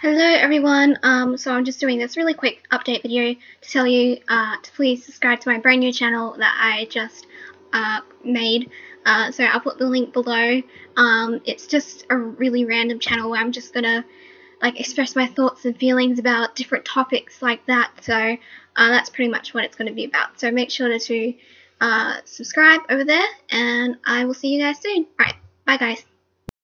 Hello everyone, um, so I'm just doing this really quick update video to tell you uh, to please subscribe to my brand new channel that I just uh, made. Uh, so I'll put the link below. Um, it's just a really random channel where I'm just gonna like express my thoughts and feelings about different topics like that. So uh, that's pretty much what it's going to be about. So make sure to uh, subscribe over there, and I will see you guys soon. Alright, bye guys.